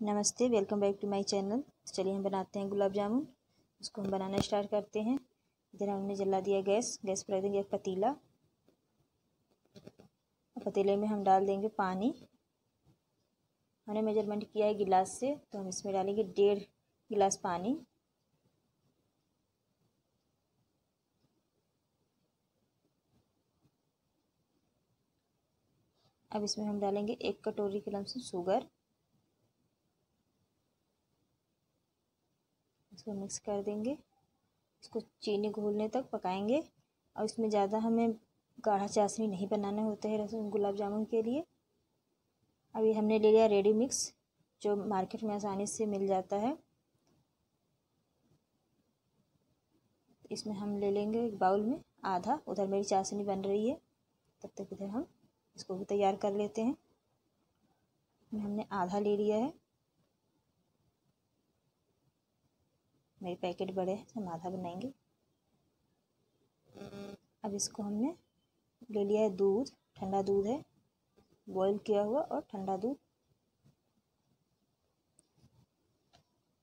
नमस्ते welcome back to my channel चलिए हम बनाते हैं गुलाब जामुन। उसको हम बनाना स्टार्ट करते हैं। इधर हमने जला दिया गैस। गैस पर रख देंगे एक पतीला। पतीले में हम डाल देंगे पानी। हमने मेज़रमेंट किया है गिलास से तो हम इसमें डालेंगे डेढ़ गिलास पानी। अब इसमें हम डालेंगे एक कटोरी के लमसम शुगर इसको मिक्स कर देंगे। इसको चीनी घोलने तक पकाएँगे और इसमें ज़्यादा हमें गाढ़ा चाशनी नहीं बनाने होते हैं रसम गुलाब जामुन के लिए। अभी हमने ले लिया रेडी मिक्स जो मार्केट में आसानी से मिल जाता है। इसमें हम ले लेंगे एक बाउल में आधा, उधर मेरी चाशनी बन रही है। तब तक इधर हम इसको भी तैयार कर लेते हैं। हमने आधा ले लिया है। मेरे पैकेट बड़े हैं हम आधा बनाएँगे। अब इसको हमने ले लिया है दूध, ठंडा दूध है। बॉईल किया हुआ और ठंडा दूध।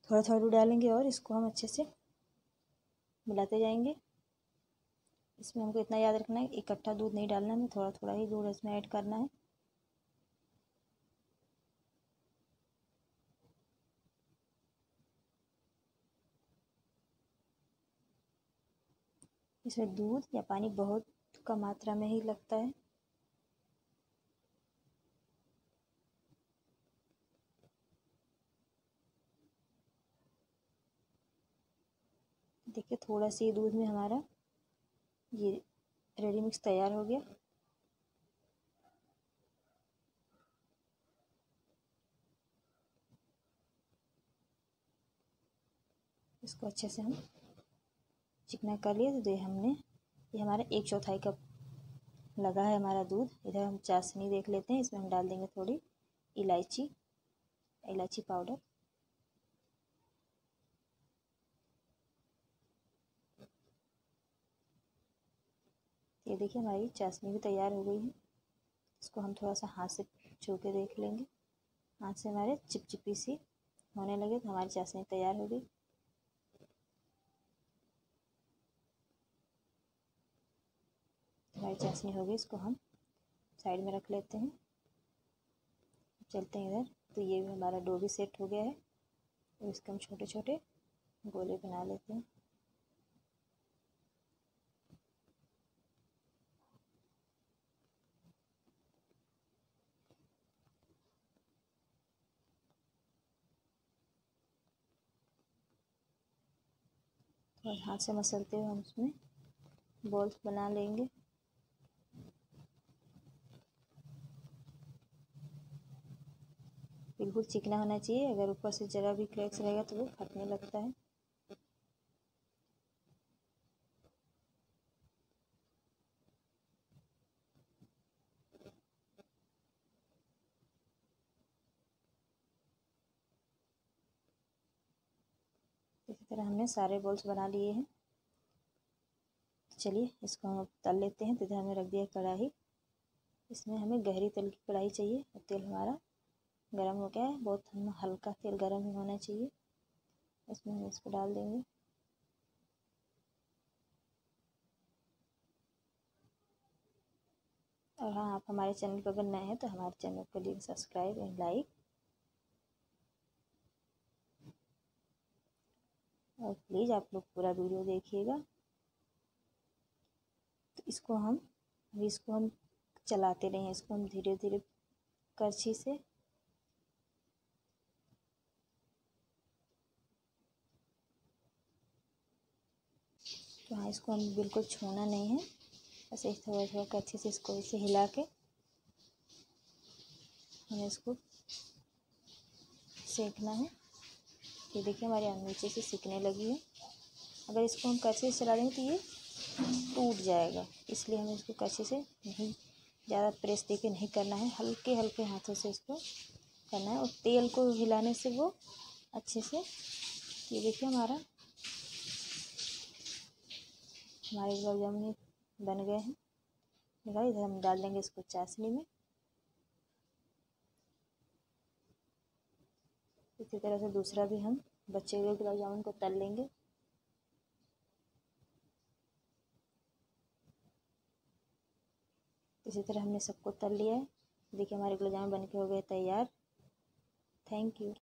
थोड़ा थोड़ा दूध डालेंगे और इसको हम अच्छे से मिलाते जाएँगे। इसमें हमको इतना याद रखना है, इकट्ठा दूध नहीं डालना है थोड़ा थोड़ा ही दूध इसमें ऐड करना है। इसमें दूध या पानी बहुत कम मात्रा में ही लगता है। देखिए, थोड़ा सी दूध में हमारा ये रेडी मिक्स तैयार हो गया। इसको अच्छे से हम चिकना कर लिया तो ये हमने, ये हमारा एक चौथाई कप लगा है हमारा दूध। इधर हम चाशनी देख लेते हैं, इसमें हम डाल देंगे थोड़ी इलायची इलायची पाउडर। ये देखिए हमारी चाशनी भी तैयार हो गई है। इसको हम थोड़ा सा हाथ से छू के देख लेंगे। हाथ से हमारे चिपचिपी सी होने लगे तो हमारी चाशनी तैयार हो गई। हमारी चाशनी हो गई इसको हम साइड में रख लेते हैं। चलते हैं इधर। तो ये भी हमारा डो भी सेट हो गया है। और इसके हम छोटे छोटे गोले बना लेते हैं। और हाथ से मसलते हुए हम उसमें बॉल्स बना लेंगे। बिल्कुल चिकना होना चाहिए। अगर ऊपर से ज़रा भी क्रैक्स रहेगा तो वो फटने लगता है। इसी तरह हमने सारे बॉल्स बना लिए हैं। चलिए, इसको हम तल लेते हैं। तो इधर हमने रख दिया कढ़ाई इसमें हमें गहरी तेल की कढ़ाई चाहिए और तेल हमारा गरम हो गया है। बहुत हल्का तेल गरम ही होना चाहिए। इसमें हम इसको डाल देंगे। और हाँ आप हमारे चैनल पर अगर नए हैं तो हमारे चैनल को लिए सब्सक्राइब एंड लाइक। और प्लीज़ आप लोग पूरा वीडियो देखिएगा। तो इसको हम, अभी इसको हम चलाते रहें इसको हम धीरे धीरे करछी से। तो हाँ इसको हम बिल्कुल छूना नहीं है। बस इस थोड़ा थोड़ा अच्छे से इसको इसे हिला के हमें इसको सेकना है। ये देखिए हमारे नीचे से सीखने लगी है। अगर इसको हम कच्चे से चला देंगे तो ये टूट जाएगा। इसलिए हमें इसको कच्चे से नहीं, ज़्यादा प्रेस दे के नहीं करना है। हल्के हल्के हाथों से इसको करना है। और तेल को हिलाने से वो अच्छे से, ये देखिए हमारा हमारे गुलाब जामुन बन गए हैं। इधर हम डाल देंगे इसको चाशनी में। इसी तरह से दूसरा भी हम बच्चे हुए गुलाब जामुन को तल लेंगे। इसी तरह हमने सबको तल लिया है। देखिए हमारे गुलाब जामुन बन के हो गए तैयार। Thank you